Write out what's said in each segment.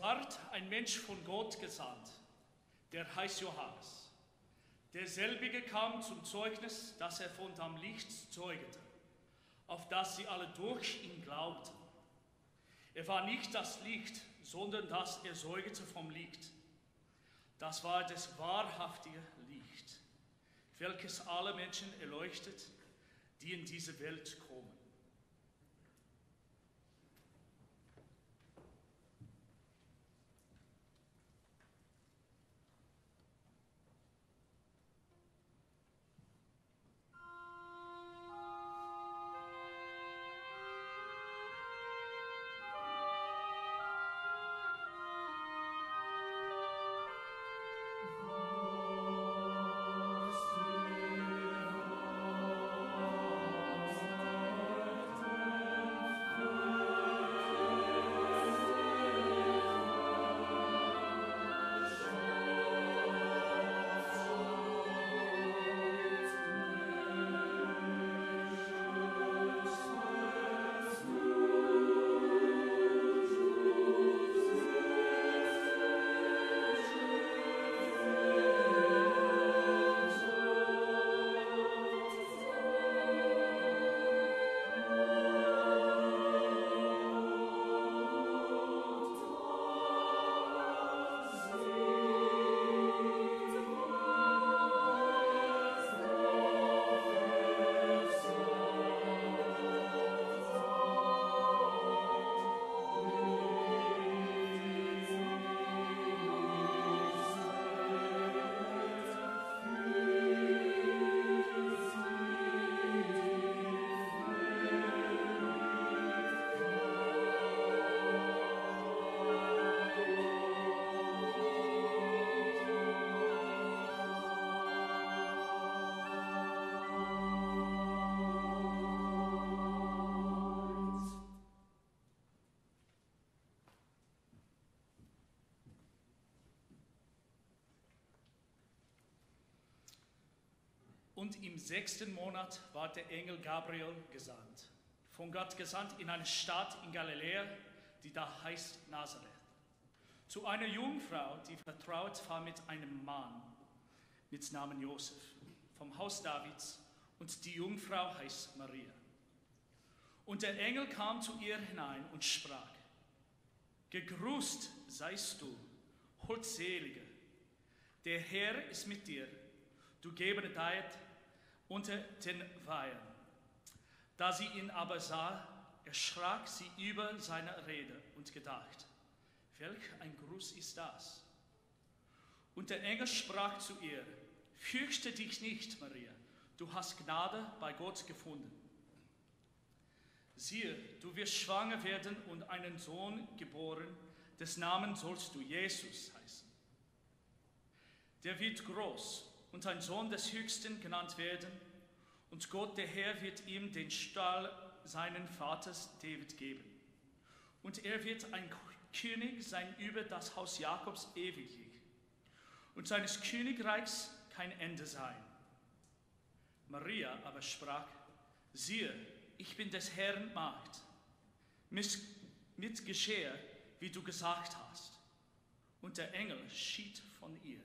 Ward ein Mensch von Gott gesandt, der heißt Johannes. Derselbige kam zum Zeugnis, dass er von dem Licht zeugete, auf das sie alle durch ihn glaubten. Er war nicht das Licht, sondern das er zeugete vom Licht. Das war das wahrhaftige Licht, welches alle Menschen erleuchtet, die in diese Welt kommen. Und im sechsten Monat war der Engel Gabriel gesandt, von Gott gesandt in eine Stadt in Galiläa, die da heißt Nazareth, zu einer Jungfrau, die vertraut war mit einem Mann mit Namen Josef vom Haus Davids, und die Jungfrau heißt Maria. Und der Engel kam zu ihr hinein und sprach, Gegrüßt seist du, Holdselige, der Herr ist mit dir, du gebenedeit unter den Weihen. Da sie ihn aber sah, erschrak sie über seine Rede und gedacht, welch ein Gruß ist das? Und der Engel sprach zu ihr, fürchte dich nicht, Maria, du hast Gnade bei Gott gefunden. Siehe, du wirst schwanger werden und einen Sohn geboren, des Namen sollst du Jesus heißen. Der wird groß und ein Sohn des Höchsten genannt werden, und Gott der Herr wird ihm den Stall seinen Vaters David geben. Und er wird ein König sein über das Haus Jakobs ewiglich, und seines Königreichs kein Ende sein. Maria aber sprach, siehe, ich bin des Herrn Magd, mit geschehe, wie du gesagt hast. Und der Engel schied von ihr.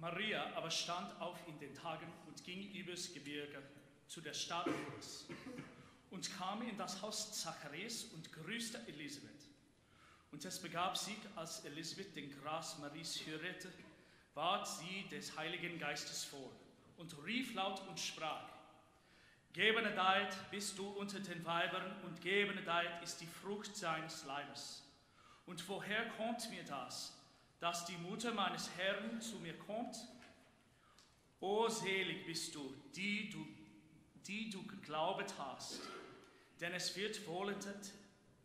Maria aber stand auf in den Tagen und ging übers Gebirge zu der Stadt Lourdes und kam in das Haus Zacharias und grüßte Elisabeth. Und es begab sich, als Elisabeth den Gras Maries hörte, ward sie des Heiligen Geistes voll und rief laut und sprach, Gebenedeit bist du unter den Weibern und Gebenedeit ist die Frucht seines Leibes. Und woher kommt mir das, dass die Mutter meines Herrn zu mir kommt? O selig bist du, die du, die du geglaubt hast, denn es wird vollendet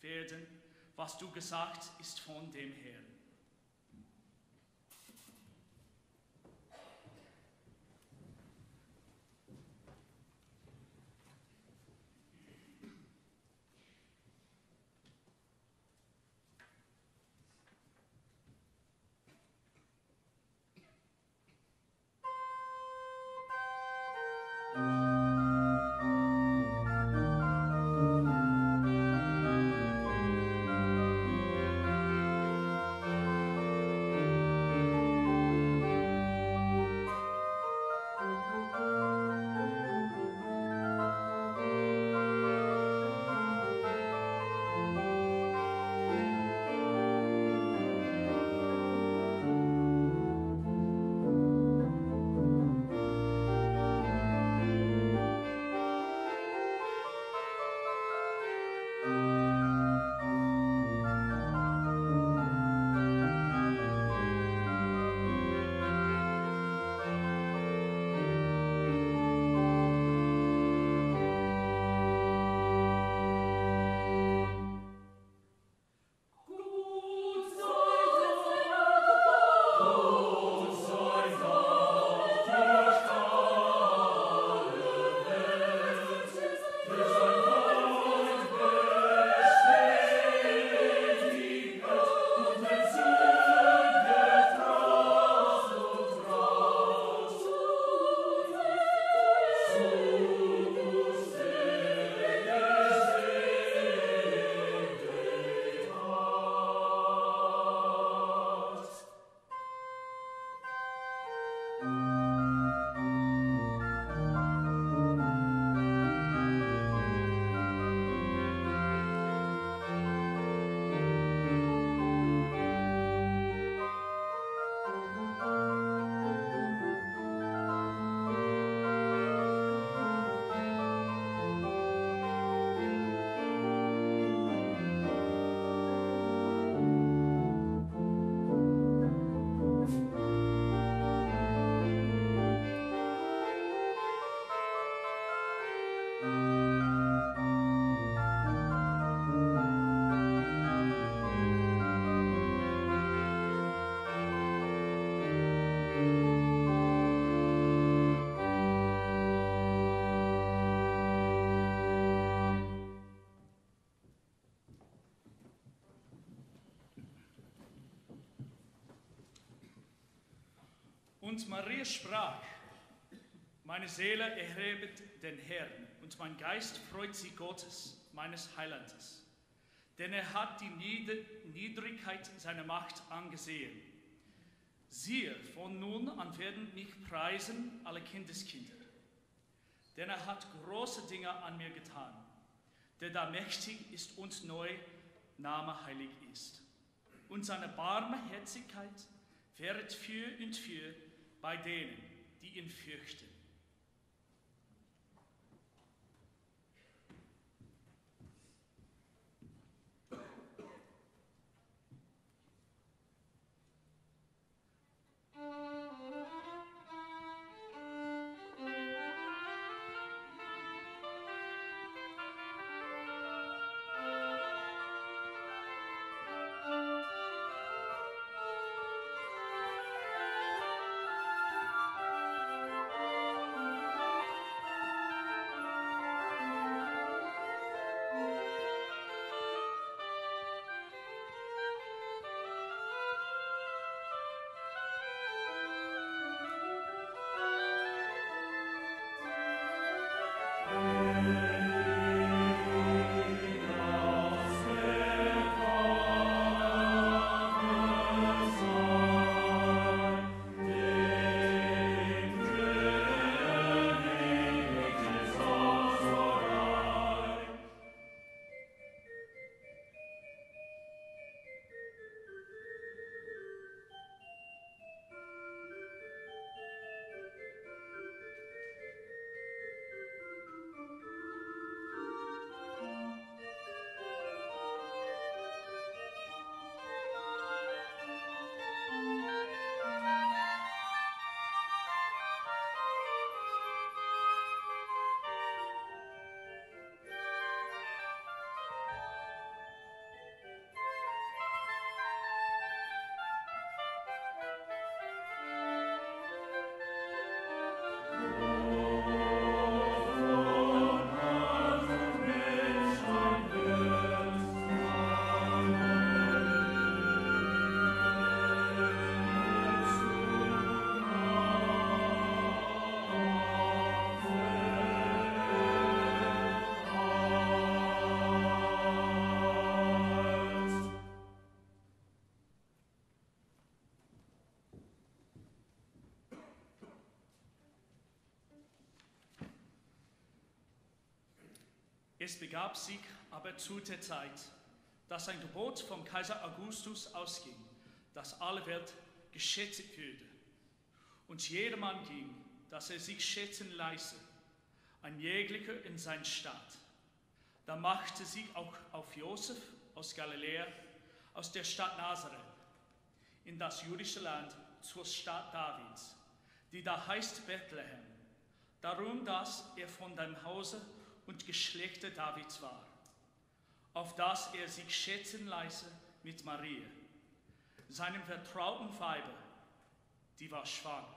werden, was du gesagt ist von dem Herrn. Und Maria sprach, meine Seele erhebet den Herrn und mein Geist freut sich Gottes, meines Heilandes. Denn er hat die Niedrigkeit seiner Macht angesehen. Siehe, von nun an werden mich preisen alle Kindeskinder. Denn er hat große Dinge an mir getan, der da mächtig ist und neu Name heilig ist. Und seine Barmherzigkeit fährt für und für bei denen, die ihn fürchten. Es begab sich aber zu der Zeit, dass ein Gebot vom Kaiser Augustus ausging, dass alle Welt geschätzt würde. Und jedermann ging, dass er sich schätzen leise, ein jeglicher in sein Staat. Da machte sich auch auf Josef aus Galiläa, aus der Stadt Nazareth, in das jüdische Land zur Stadt Davids, die da heißt Bethlehem, darum, dass er von dem Hause und Geschlechter Davids war, auf das er sich schätzen leise mit Maria, seinem vertrauten Weibe, die war schwanger.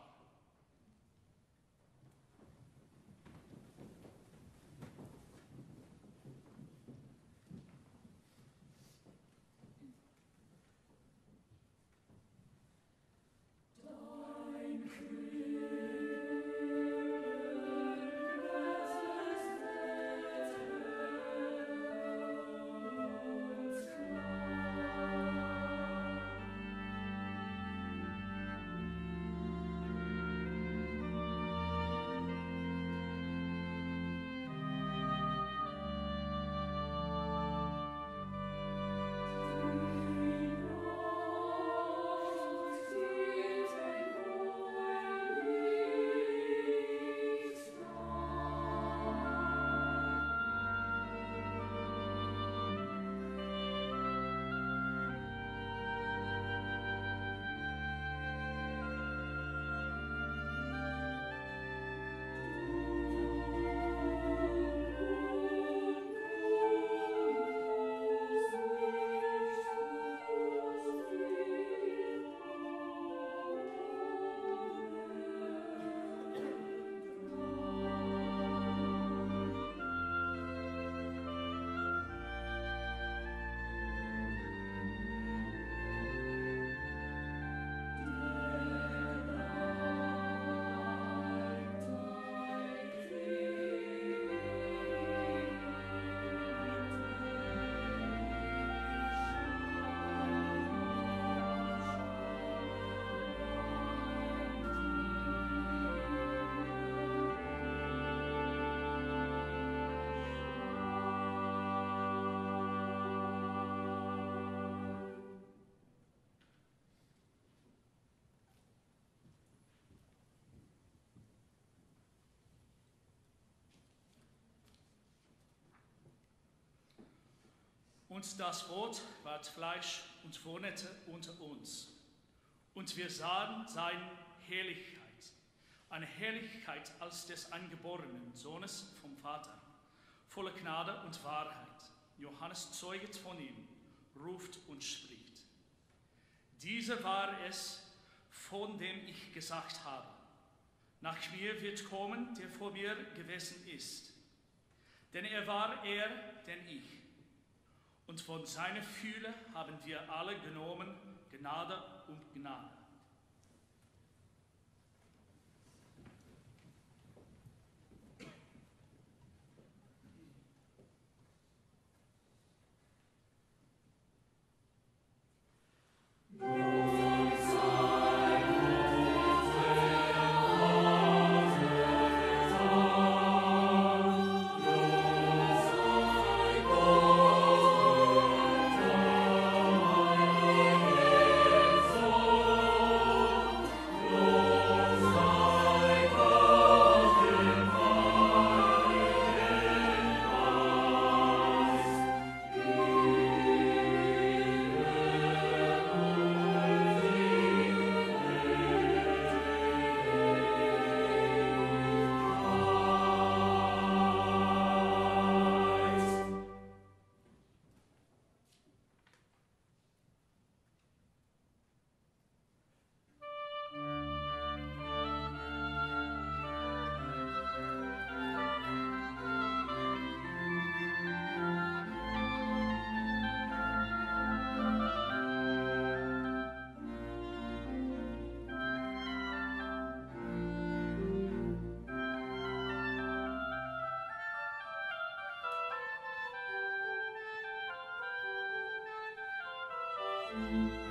Und das Wort ward Fleisch und wohnete unter uns. Und wir sahen seine Herrlichkeit, eine Herrlichkeit als des angeborenen Sohnes vom Vater, voller Gnade und Wahrheit. Johannes zeuget von ihm, ruft und spricht. Dieser war es, von dem ich gesagt habe. Nach mir wird kommen, der vor mir gewesen ist. Denn er war er, denn ich und von seiner Fühle haben wir alle genommen, Gnade und Gnade. Música